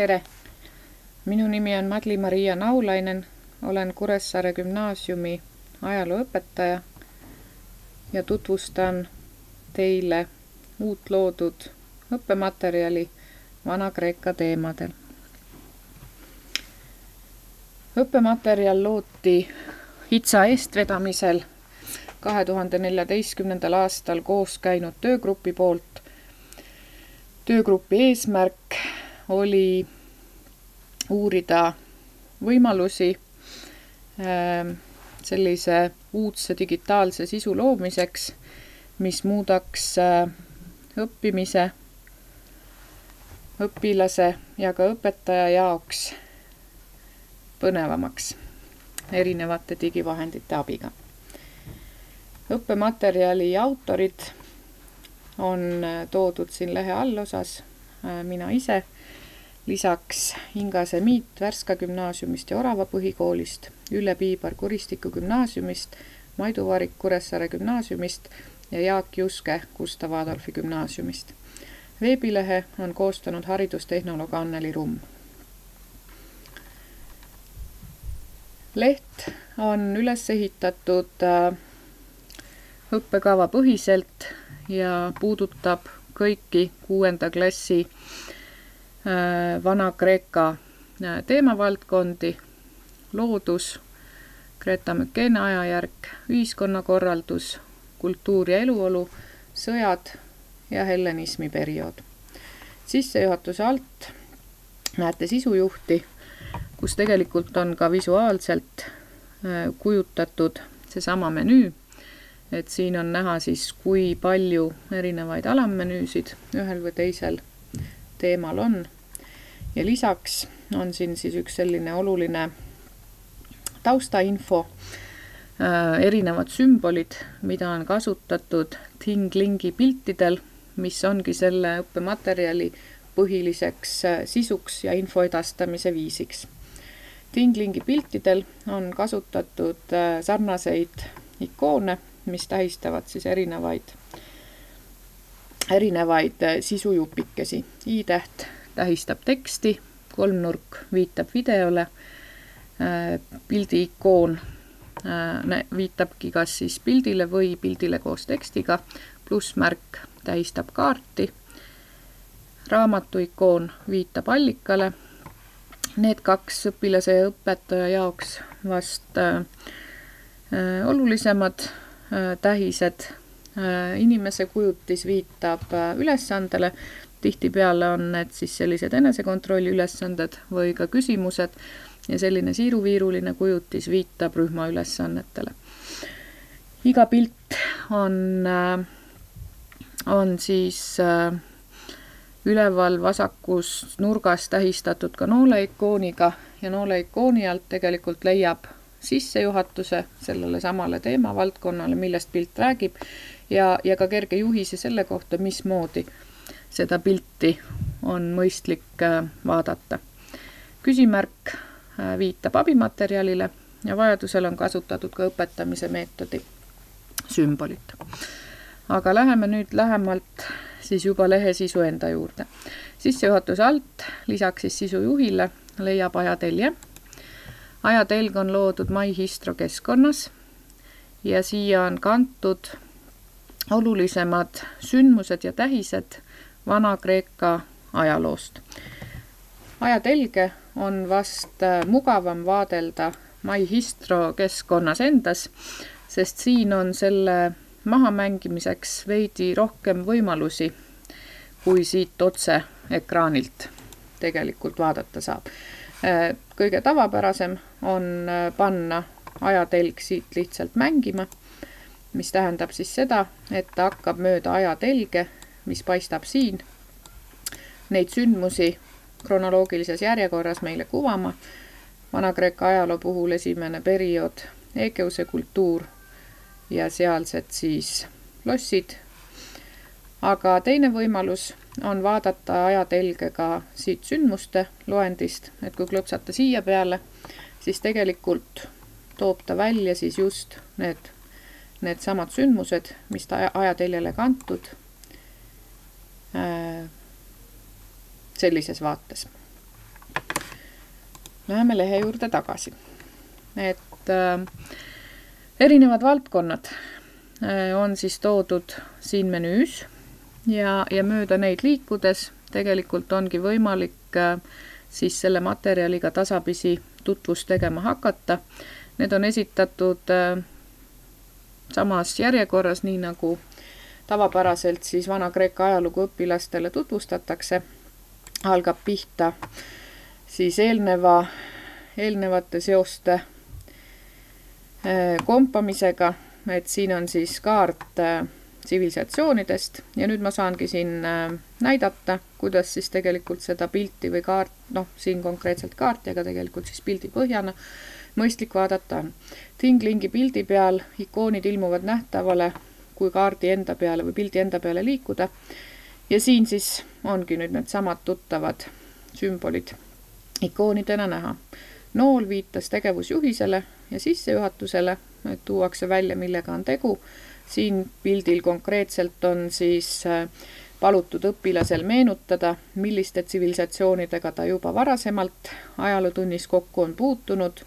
tere! minu nimi on Madli-Maria Naulainen, olen Kuressaare gümnaasiumi ajalooõpetaja ja tutvustan teile uut loodud õppematerjali Vana-Kreeka teemadel. õppematerjal loodi HITSA eestvedamisel kahe tuhande neljateistkümnendal aastal koos käinud töögrupi poolt. töögrupi eesmärk oli uurida võimalusi ähm, sellise uudse digitaalse sisu loomiseks, mis muudaks äh, õppimise õpilase ja ka õpetaja jaoks põnevamaks erinevate digivahendite abiga. õppematerjali autorid on äh, toodud siin lehe allosas, äh, mina ise, lisaks Inga Semiit Värska gümnaasiumist ja Orava põhikoolist, Ülle Piibar Kuristiku gümnaasiumist, Maidu Varik Kuressaare gümnaasiumist ja Jaak Juske Gustav Adolfi gümnaasiumist. veebilehe on koostanud haridustehnoloog Anneli Rumm. leht on üles ehitatud äh, õppekava põhiselt ja puudutab kõiki kuuenda klassi äh, Vana-Kreeka äh, teemavaldkondi, loodus, Greta Mükene ajajärk, ühiskonnakorraldus, kultuur ja eluolu, sõjad ja hellenismi periood. sissejuhatuse alt näete sisujuhti, kus tegelikult on ka visuaalselt äh, kujutatud seesama menüü, et siin on näha siis, kui palju erinevaid alammenüüsid ühel või teisel teemal on. ja lisaks on siin siis üks selline oluline taustainfo Äh, erinevad sümbolid, mida on kasutatud Ting-Lingi piltidel, mis ongi selle õppematerjali põhiliseks äh, sisuks ja info edastamise viisiks. Ting-Lingi piltidel on kasutatud äh, sarnaseid ikoone, mis tähistavad siis erinevaid, erinevaid sisujupikesi. i-täht tähistab teksti, kolmnurk viitab videole, pildi ikoon Äh, viitabki kas siis pildile või pildile koos tekstiga, plussmärk tähistab kaarti, raamatu ikoon viitab allikale. Need kaks õpilase ja õpetaja jaoks vast äh, äh olulisemad äh, tähised äh,. Inimese kujutis viitab äh, ülesandele, tihtipeale on need siis sellised enesekontrolli ülesanded või ka küsimused. Ja selline siiruviiruline kujutis viitab rühma ülesannetele. iga pilt on, äh, on siis äh, üleval vasakus nurgas tähistatud ka nooleikooniga ja nooleikooni alt tegelikult leiab sissejuhatuse sellele samale teemavaldkonnale, millest pilt räägib ja, ja ka kerge juhise selle kohta, mismoodi seda pilti on mõistlik äh, vaadata. küsimärk Äh, viitab abimaterjalile ja vajadusel on kasutatud ka õpetamise meetodi sümbolit. aga läheme nüüd lähemalt siis juba lehe sisu enda juurde. sissejuhatuse alt lisaks siis sisujuhile leiab ajatelje. Ajatelg on loodud MyHistro keskkonnas ja siia on kantud olulisemad sündmused ja tähised Vana-Kreeka ajaloost. ajatelge on vast äh, mugavam vaadelda MyHistro keskkonnas endas, sest siin on selle mahamängimiseks veidi rohkem võimalusi, kui siit otse ekraanilt tegelikult vaadata saab. Äh, kõige tavapärasem on äh, panna ajatelg siit lihtsalt mängima, mis tähendab siis seda, et ta hakkab mööda ajatelge, mis paistab siin, neid sündmusi kronoloogilises järjekorras meile kuvama. Vana-Kreeka ajaloo puhul esimene periood Egeuse kultuur ja sealsed siis lossid. aga teine võimalus on vaadata ajatelge ka siit sündmuste loendist, et kui klõpsata siia peale, siis tegelikult toob ta välja siis just need, needsamad sündmused, mis ta ajateljele kantud äh, sellises vaates. läheme lehe juurde tagasi. et äh, erinevad valdkonnad äh, on siis toodud siin menüüs ja, ja mööda neid liikudes tegelikult ongi võimalik äh, siis selle materjaliga tasapisi tutvust tegema hakata. Need on esitatud äh, samas järjekorras, nii nagu tavapäraselt siis Vana-Kreeka ajalugu õpilastele tutvustatakse, algab pihta siis eelneva, eelnevate seoste äh, kompamisega, et siin on siis kaart tsivilisatsioonidest ja nüüd ma saangi siin äh, näidata, kuidas siis tegelikult seda pilti või kaart, noh, siin konkreetselt kaarti, aga tegelikult siis pildi põhjana mõistlik vaadata on. Thinglingi pildi peal ikoonid ilmuvad nähtavale, kui kaardi enda peale või pildi enda peale liikuda. ja siin siis ongi nüüd needsamad tuttavad sümbolid ikoonidena näha. nool viitas tegevusjuhisele ja sissejuhatusele, et tuuakse välja, millega on tegu siin pildil konkreetselt on siis äh, palutud õpilasel meenutada, milliste tsivilisatsioonidega ta juba varasemalt ajalootunnis kokku on puutunud,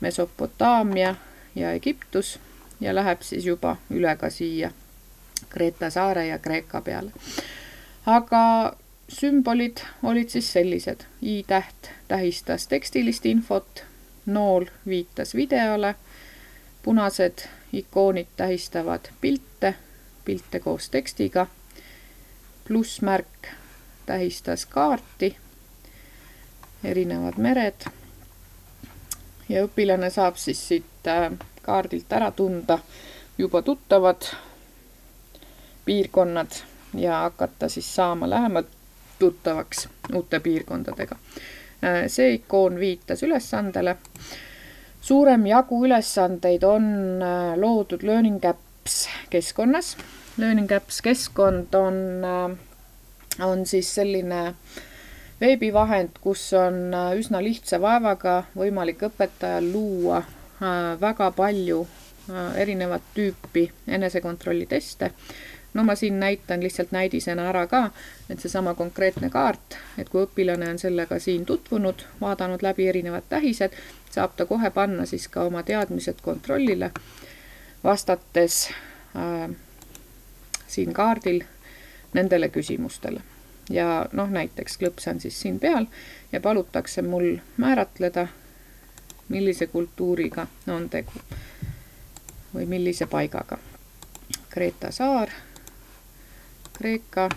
Mesopotaamia ja Egiptus ja läheb siis juba üle ka siia Kreeta saare ja Kreeka peale. aga sümbolid olid siis sellised, i-täht tähistas tekstilist infot, nool viitas videole, punased ikoonid tähistavad pilte, pilte koos tekstiga. plussmärk tähistas kaarti, erinevad mered. ja õpilane saab siis siit äh, kaardilt ära tunda juba tuttavad piirkonnad ja hakata siis saama lähemalt tuttavaks uute piirkondadega. Äh, see ikoon viitas ülesandele suurem jagu ülesandeid on äh, loodud Learning Apps keskkonnas. Learning Apps keskkond on, äh, on siis selline veebivahend, kus on äh, üsna lihtsa vaevaga võimalik õpetajal luua väga palju erinevat tüüpi enesekontrolli teste no ma siin näitan lihtsalt näidisena ära ka, et seesama konkreetne kaart, et kui õpilane on sellega siin tutvunud, vaadanud läbi erinevad tähised, saab ta kohe panna siis ka oma teadmised kontrollile, vastates äh, siin kaardil nendele küsimustele. ja noh, näiteks klõps on siis siin peal ja palutakse mul määratleda, millise kultuuriga on tegu või millise paigaga. Kreeta saar Kreeka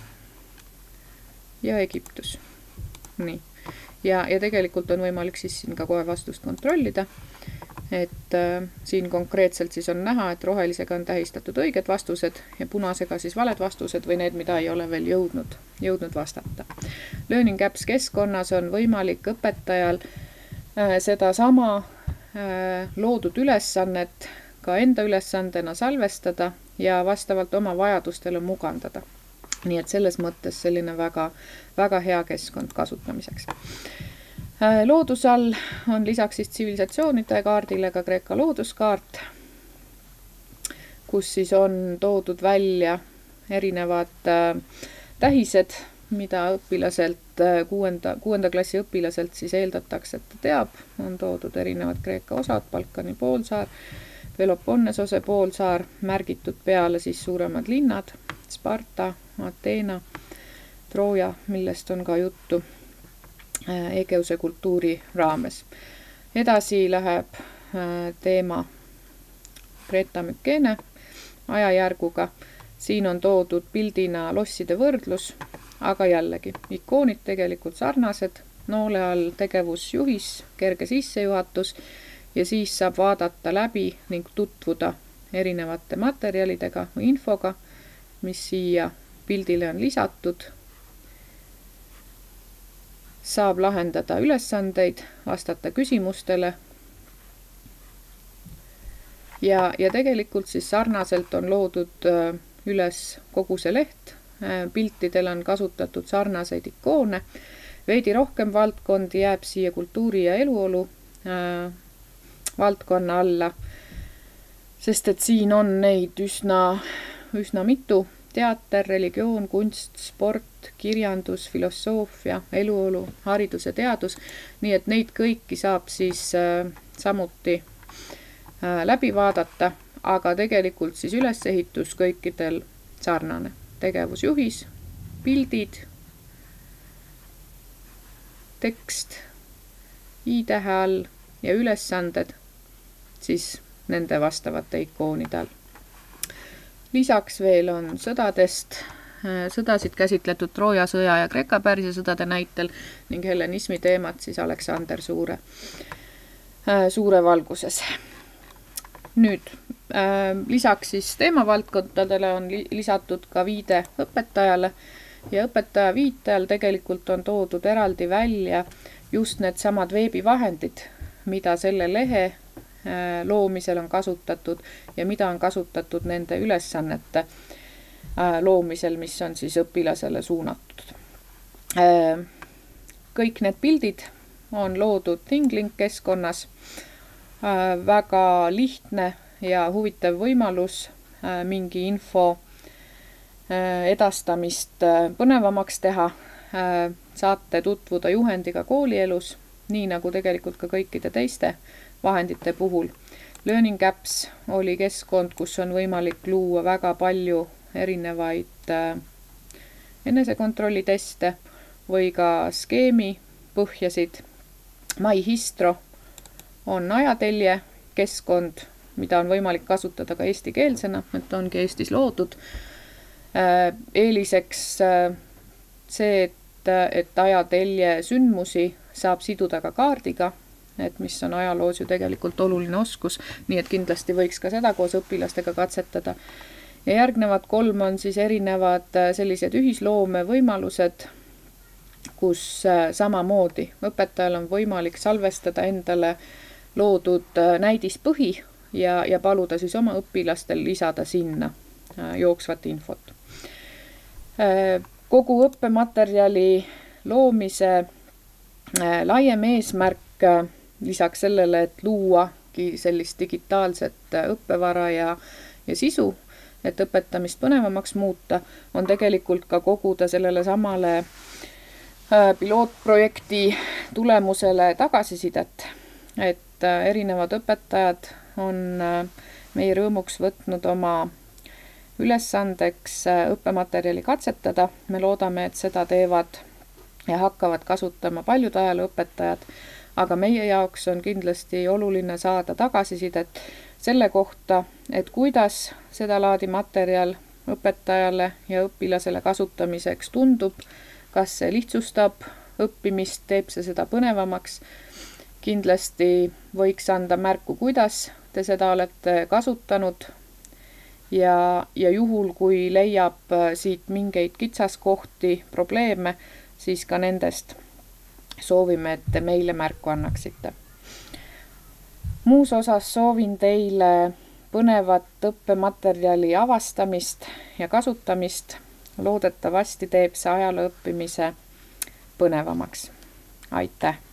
ja Egiptus. nii, ja, ja tegelikult on võimalik siis siin ka kohe vastust kontrollida. et äh, siin konkreetselt siis on näha, et rohelisega on tähistatud õiged vastused ja punasega siis valed vastused või need, mida ei ole veel jõudnud, jõudnud vastata. Learning Apps keskkonnas on võimalik õpetajal äh, sedasama äh, loodud ülesannet ka enda ülesandena salvestada ja vastavalt oma vajadustele mugandada nii et selles mõttes selline väga, väga hea keskkond kasutamiseks. Äh, looduse all on lisaks siis tsivilisatsioonide kaardile ka Kreeka looduskaart, kus siis on toodud välja erinevad äh, tähised, mida õpilaselt, äh, kuuenda, kuuenda klassi õpilaselt siis eeldatakse, et ta teab, on toodud erinevad Kreeka osad, Balkani poolsaar, Peloponnese poolsaar, märgitud peale siis suuremad linnad, Sparta, Ateena, Trooja, millest on ka juttu äh, Egeuse kultuuri raames. edasi läheb äh, teema Greta Mükene ajajärguga. siin on toodud pildina losside võrdlus, aga jällegi ikoonid tegelikult sarnased, noole all tegevusjuhis, kerge sissejuhatus ja siis saab vaadata läbi ning tutvuda erinevate materjalidega või infoga, mis siia pildile on lisatud, saab lahendada ülesandeid, vastata küsimustele. ja, ja tegelikult siis sarnaselt on loodud äh, üles kogu see leht, äh, piltidel on kasutatud sarnaseid ikoone, veidi rohkem valdkondi jääb siia kultuuri ja eluolu äh, valdkonna alla, sest et siin on neid üsna, üsna mitu teater, religioon, kunst, sport, kirjandus, filosoofia, eluolu, haridus ja teadus, nii et neid kõiki saab siis äh, samuti äh, läbi vaadata, aga tegelikult siis ülesehitus kõikidel sarnane. tegevusjuhis, pildid, tekst, i-tähe all ja ülesanded siis nende vastavate ikoonide all. Lisaks veel on sõdadest, äh, sõdasid käsitletud Trooja sõja ja Kreeka-Pärsia sõdade näitel ning hellenismi teemat siis Aleksander Suure, äh, suure valguses. nüüd äh, lisaks siis teemavaldkondadele on lisatud ka viide õpetajale ja õpetaja viite all tegelikult on toodud eraldi välja just needsamad veebivahendid, mida selle lehe loomisel on kasutatud ja mida on kasutatud nende ülesannete äh, loomisel, mis on siis õpilasele suunatud. Äh, kõik need pildid on loodud ThingLink keskkonnas. väga lihtne ja huvitav võimalus mingi info edastamist põnevamaks teha. saate tutvuda juhendiga koolielus, nii nagu tegelikult ka kõikide teiste vahendite puhul. Learning Apps oli keskkond, kus on võimalik luua väga palju erinevaid äh, enesekontrolli teste või ka skeemi põhjasid. MyHistro on ajatelje keskkond, mida on võimalik kasutada ka eestikeelsena, et ongi Eestis loodud. Äh, eeliseks äh, see, et, et ajatelje sündmusi saab siduda ka kaardiga et mis on ajaloos ju tegelikult oluline oskus, nii et kindlasti võiks ka seda koos õpilastega katsetada. ja järgnevad kolm on siis erinevad äh, sellised ühisloome võimalused, kus äh, samamoodi õpetajal on võimalik salvestada endale loodud äh, näidispõhi ja, ja paluda siis oma õpilastel lisada sinna jooksvat infot. kogu õppematerjali loomise laiem eesmärk lisaks sellele, et luuagi sellist digitaalset õppevara ja, ja sisu, et õpetamist põnevamaks muuta, on tegelikult ka koguda sellele samale äh, pilootprojekti tulemusele tagasisidet. et äh, erinevad õpetajad on äh, meie rõõmuks võtnud oma ülesandeks õppematerjali katsetada, me loodame, et seda teevad ja hakkavad kasutama paljud ajalooõpetajad aga meie jaoks on kindlasti oluline saada tagasisidet selle kohta, et kuidas sedalaadi materjal õpetajale ja õpilasele kasutamiseks tundub, kas see lihtsustab õppimist, teeb see seda põnevamaks. kindlasti võiks anda märku, kuidas te seda olete kasutanud ja, ja juhul, kui leiab siit mingeid kitsaskohti, probleeme, siis ka nendest soovime, et te meile märku annaksite. muus osas soovin teile põnevat õppematerjali avastamist ja kasutamist. loodetavasti teeb see ajaloo õppimise põnevamaks. aitäh!